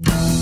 you